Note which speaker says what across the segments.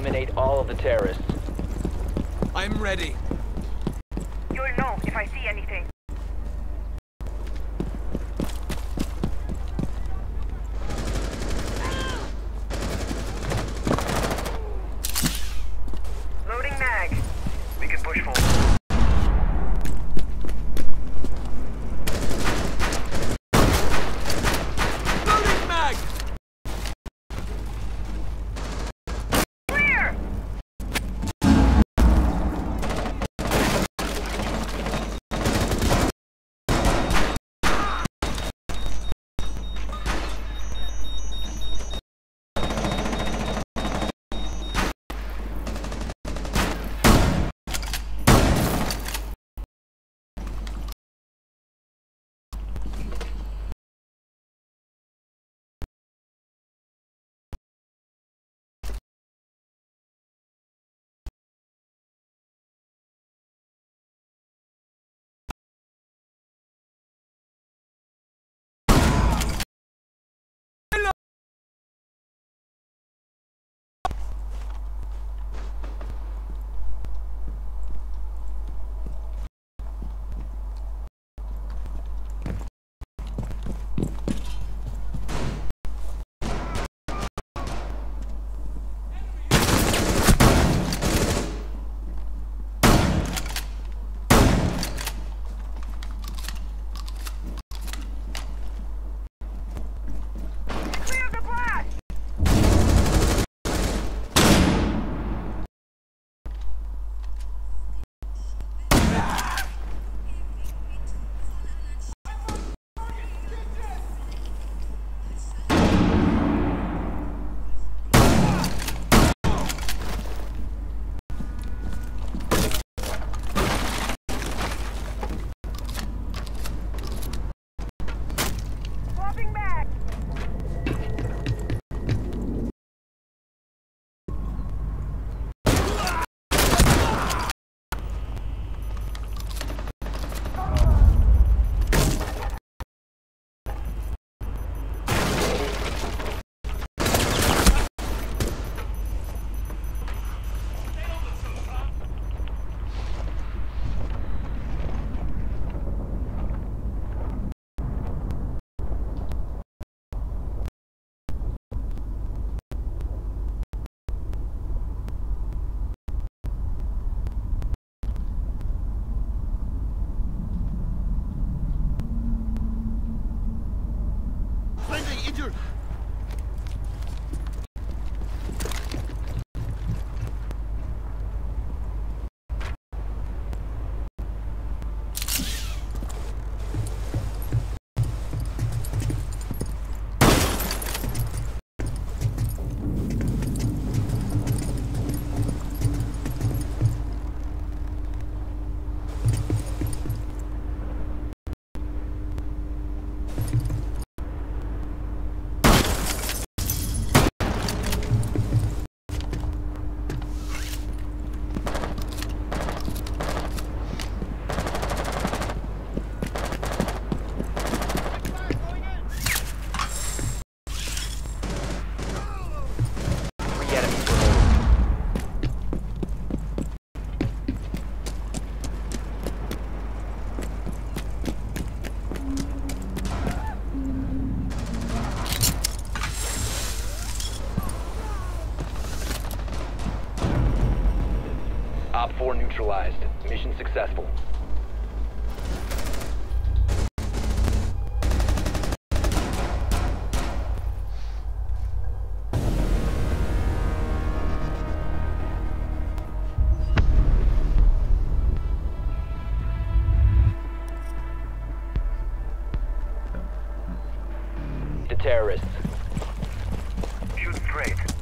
Speaker 1: Eliminate all of the terrorists.
Speaker 2: I'm ready.
Speaker 3: You'll know if I see anything.
Speaker 1: Neutralized. Mission successful. The terrorists.
Speaker 4: Shoot straight.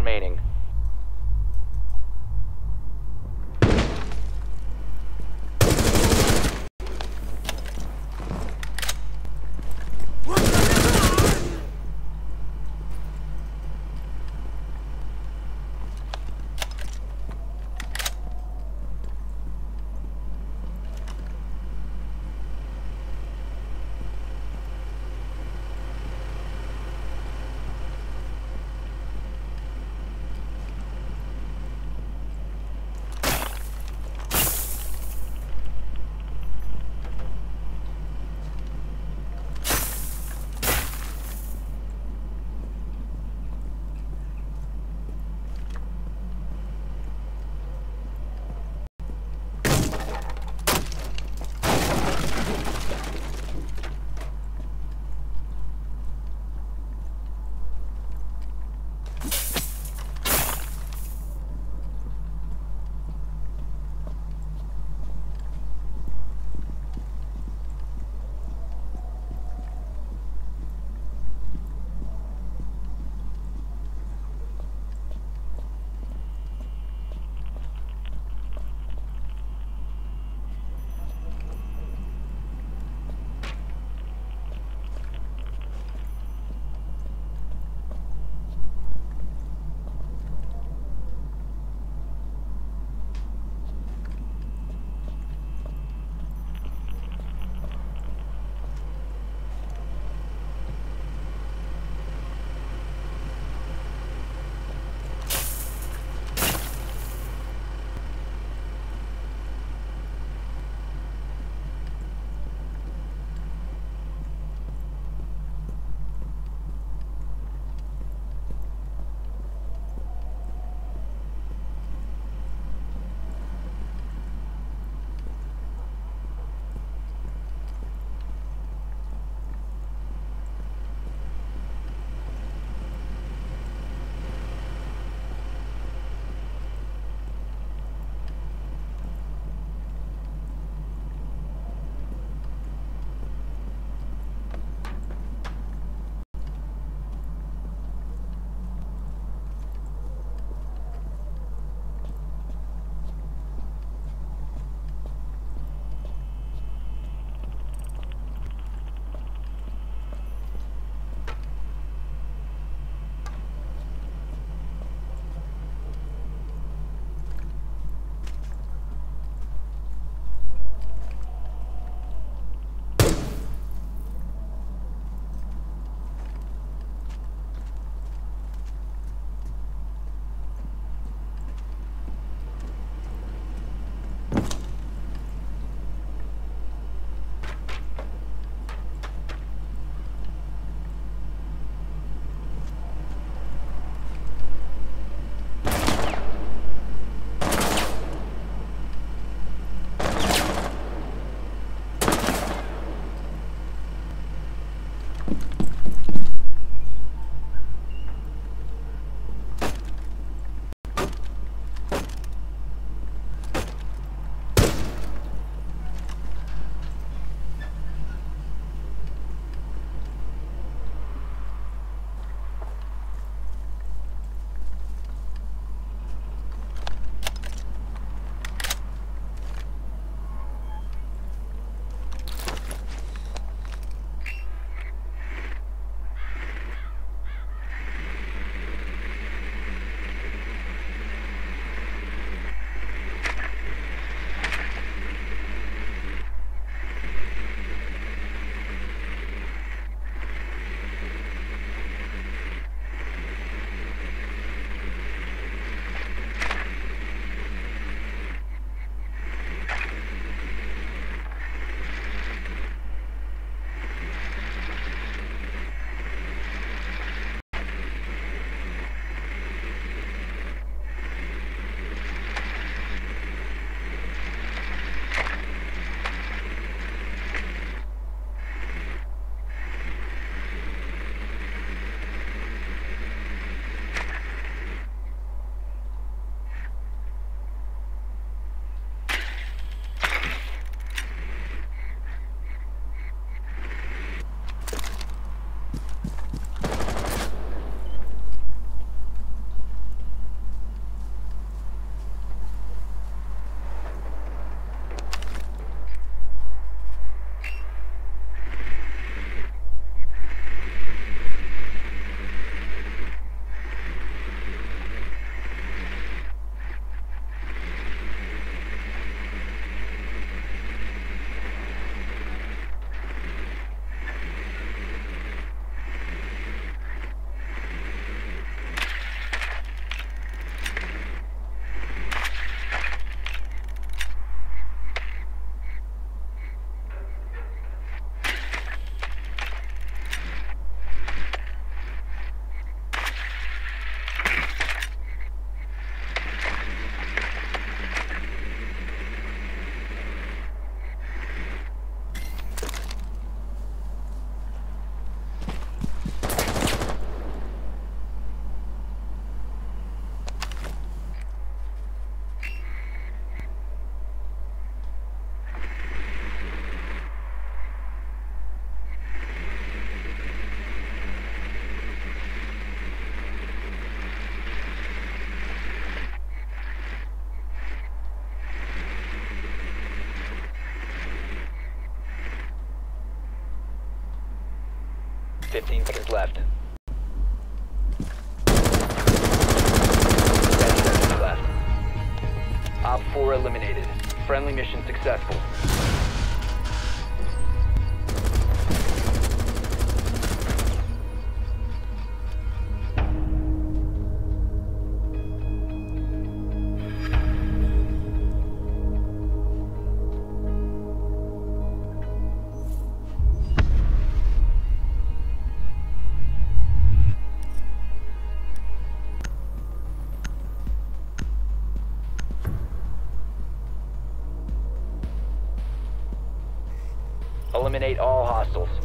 Speaker 1: Remaining. 15 seconds left. 10 seconds left. Op 4 eliminated. Friendly mission successful. Eliminate all hostiles.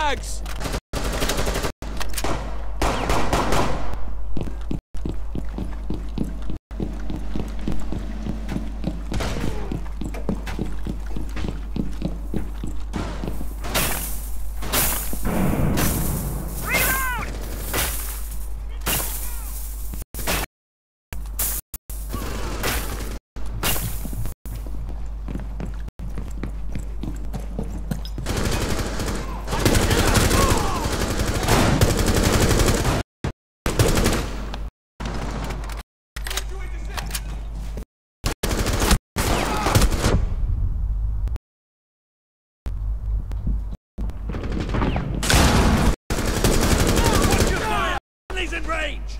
Speaker 2: Swapping in range!